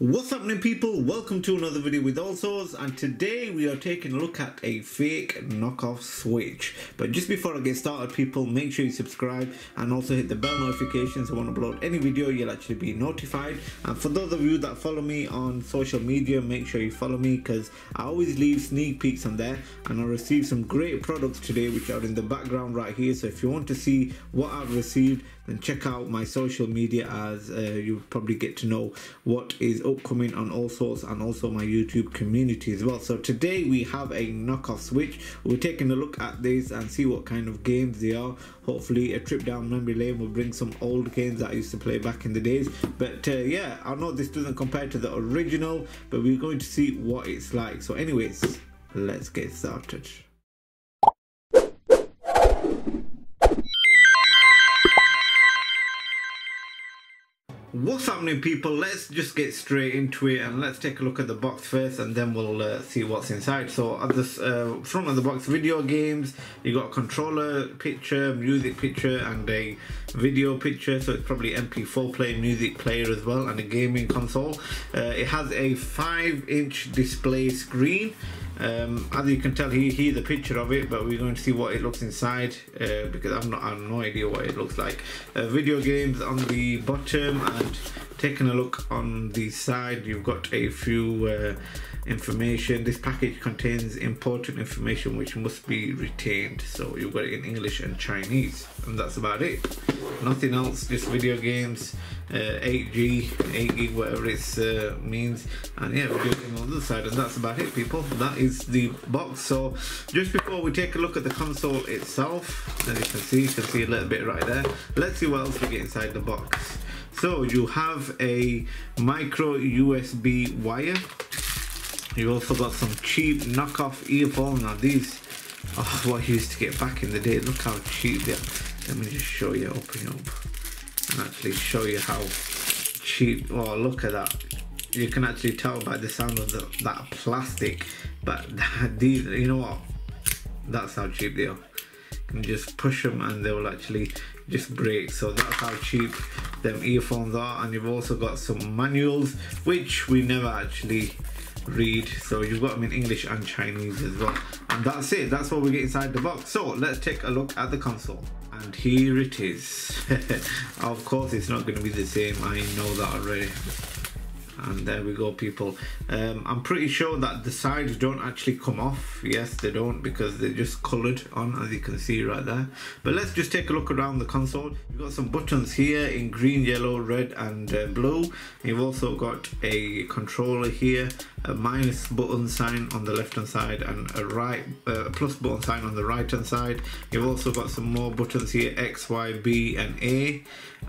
What's happening people? Welcome to another video with Allsortzz and today we are taking a look at a fake knockoff switch. But just before I get started people, make sure you subscribe and also hit the bell notifications so when I upload any video you'll actually be notified. And for those of you that follow me on social media, make sure you follow me because I always leave sneak peeks on there and I received some great products today which are in the background right here. So if you want to see what I've received then check out my social media as uh, you probably get to know what is upcoming on Allsortzz and also my YouTube community as well. So today we have a knockoff switch. We're taking a look at this and see what kind of games they are. Hopefully a trip down memory lane will bring some old games that I used to play back in the days. But uh, yeah, I know this doesn't compare to the original, but we're going to see what it's like. So anyways, let's get started. What's happening people? Let's just get straight into it and let's take a look at the box first and then we'll uh, see what's inside. So at the uh, front of the box, video games, you got controller picture, music picture and a video picture. So it's probably MP4 player, music player as well and a gaming console. Uh, it has a 5 inch display screen um, as you can tell here, here's a picture of it, but we're going to see what it looks inside uh, because I've not I have no idea what it looks like. Uh, video games on the bottom and taking a look on the side, you've got a few uh, information. This package contains important information which must be retained. So you've got it in English and Chinese, and that's about it. Nothing else, just video games, uh, 8G, 8 gig, whatever it uh, means, and yeah, video game on the other side, and that's about it, people. That is the box. So just before we take a look at the console itself, as you can see, you can see a little bit right there. Let's see what else we get inside the box. So you have a micro USB wire. You also got some cheap knockoff earphones. Now these oh, are what I used to get back in the day. Look how cheap they are. Let me just show you, open up and actually show you how cheap, oh look at that. You can actually tell by the sound of the, that plastic, but these, you know what? That's how cheap they are. You can just push them and they will actually just break so that's how cheap them earphones are and you've also got some manuals which we never actually read. So you've got them in English and Chinese as well. And that's it. That's what we get inside the box. So let's take a look at the console. And here it is. Of course it's not going to be the same. I know that already and there we go people. Um, I'm pretty sure that the sides don't actually come off. Yes they don't because they're just colored on as you can see right there. But let's just take a look around the console. You've got some buttons here in green yellow red and uh, blue. You've also got a controller here a minus button sign on the left hand side and a right uh, plus button sign on the right hand side. You've also got some more buttons here X Y B and A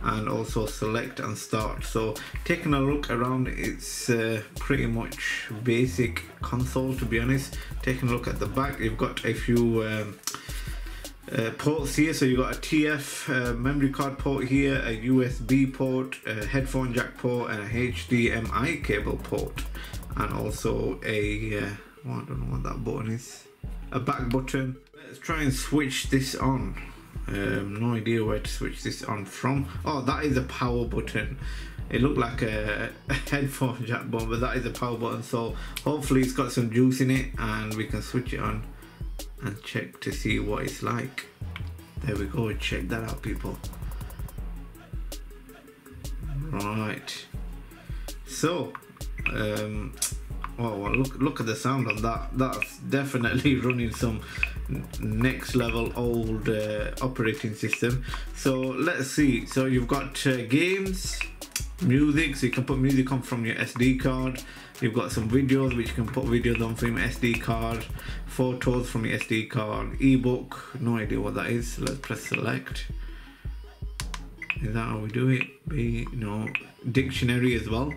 and also select and start. So taking a look around it's uh, pretty much basic console to be honest. Taking a look at the back you've got a few um, uh, ports here. So you've got a TF uh, memory card port here a USB port a headphone jack port and a HDMI cable port. And also a uh, well, I don't know what that button is. A back button. Let's try and switch this on um, no idea where to switch this on from. Oh that is a power button. It looked like a, a headphone jack button but that is a power button. So hopefully it's got some juice in it and we can switch it on and check to see what it's like. There we go. Check that out people. Right. So um oh well, look look at the sound on that. That's definitely running some next level old uh, operating system. So let's see. So you've got uh, games music. So you can put music on from your SD card. You've got some videos which you can put videos on from your SD card. Photos from your SD card. Ebook. No idea what that is. Let's press select. Is that how we do it? Be know dictionary as well.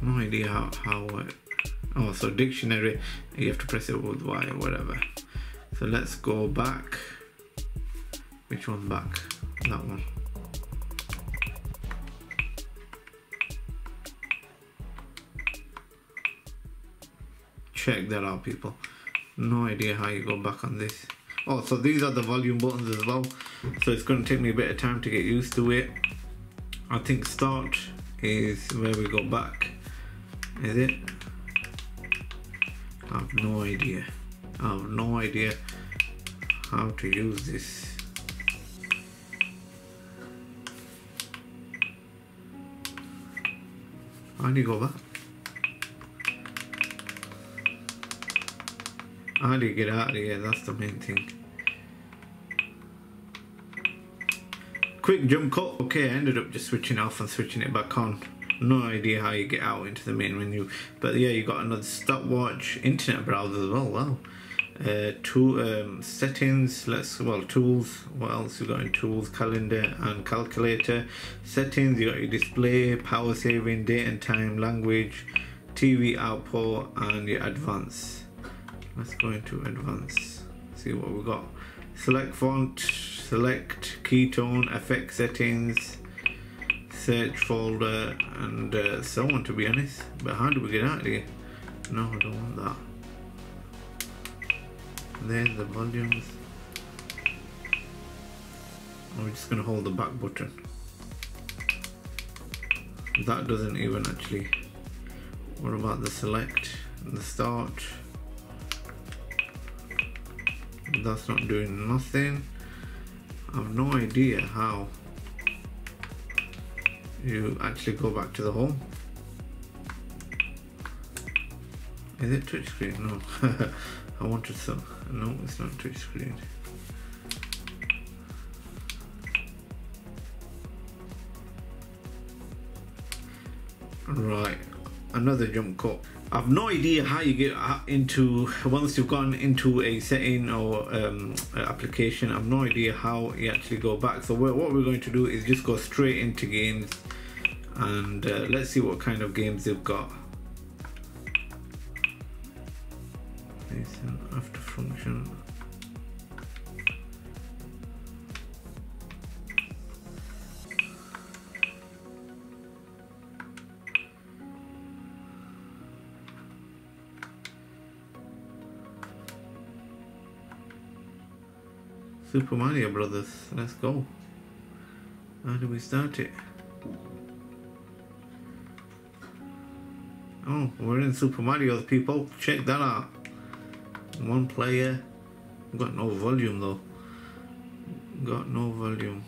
No idea how, how uh, oh so dictionary you have to press it with Y or whatever. So let's go back. Which one back? That one. Check that out people. No idea how you go back on this. Oh so these are the volume buttons as well. So it's going to take me a bit of time to get used to it. I think start is where we go back. Is it? I have no idea. I have no idea how to use this. How do you go back? How do you get out of here? That's the main thing. Quick jump cut. Okay, I ended up just switching off and switching it back on. No idea how you get out into the main menu. But yeah, you got another stopwatch, internet browser as well. Wow. Uh, tool um, settings. Let's well tools. What else you got in tools? Calendar and calculator. Settings. You got your display, power saving, date and time, language, TV output, and your advanced let's go into advanced see what we got select font select ketone effect settings search folder and uh, so on to be honest. But how do we get out of here? No I don't want that. There's the volumes. We're just gonna hold the back button. That doesn't even actually. What about the select the start? That's not doing nothing. I have no idea how you actually go back to the home is it touchscreen? no I wanted some no it's not touchscreen right another jump cut I've no idea how you get into once you've gone into a setting or um, application. I've no idea how you actually go back. So what we're going to do is just go straight into games and uh, let's see what kind of games they've got. After function Super Mario Brothers. Let's go. How do we start it? Oh, we're in Super Mario, people. Check that out. One player. Got no volume though. Got no volume.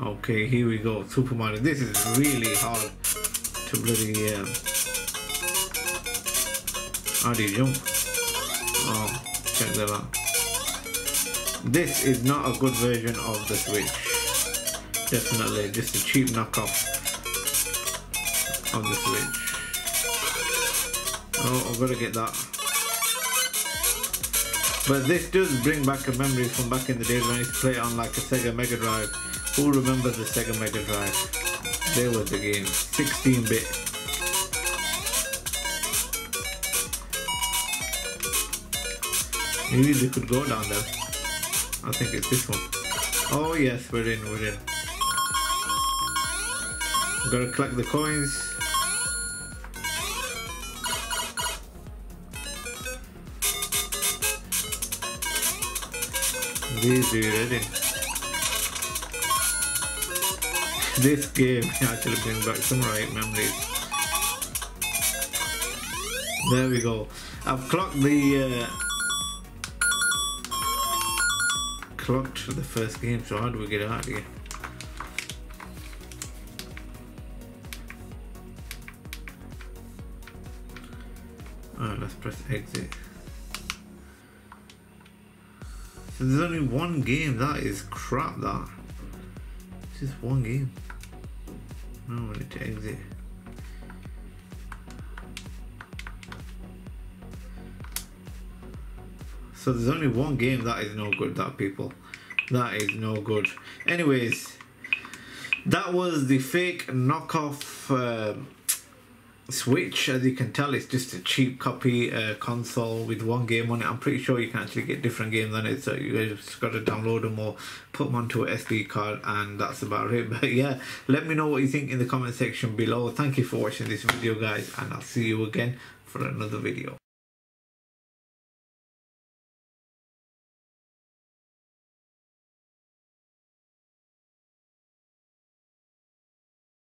Okay, here we go. Super Mario. This is really hard to bloody um, how do you jump? Oh, check that out. This is not a good version of the Switch. Definitely, just a cheap knockoff of the Switch. Oh, I've got to get that. But this does bring back a memory from back in the days when I used to play on like a Sega Mega Drive. Who remembers the Sega Mega Drive? There was the game. 16 bit. Maybe we could go down there. I think it's this one. Oh yes, we're in, we're in. Gotta collect the coins. These are ready. this game actually brings back some right memories. There we go. I've clocked the uh, clocked the first game. So how do we get out of here? Alright, let's press exit. So there's only one game. That is crap. That. It's just one game. No, I need to exit. So there's only one game that is no good, that people. That is no good. Anyways, that was the fake knockoff uh, Switch, as you can tell, it's just a cheap copy uh, console with one game on it. I'm pretty sure you can actually get different games on it, so you just got to download them or put them onto an SD card, and that's about it. But yeah, let me know what you think in the comment section below. Thank you for watching this video, guys, and I'll see you again for another video.